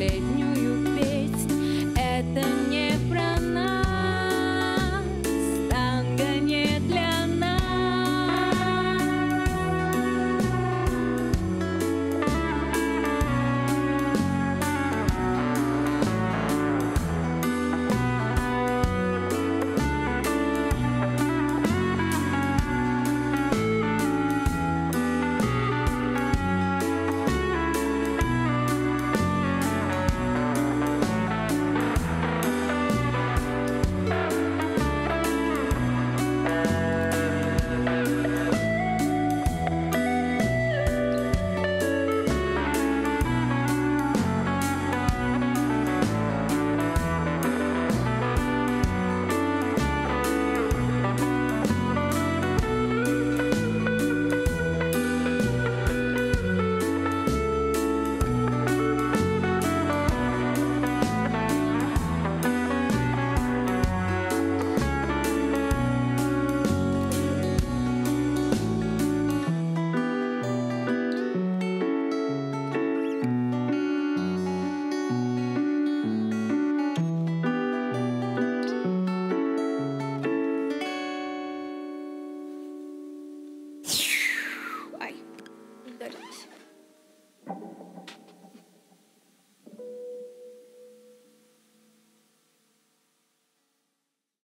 ¡Gracias!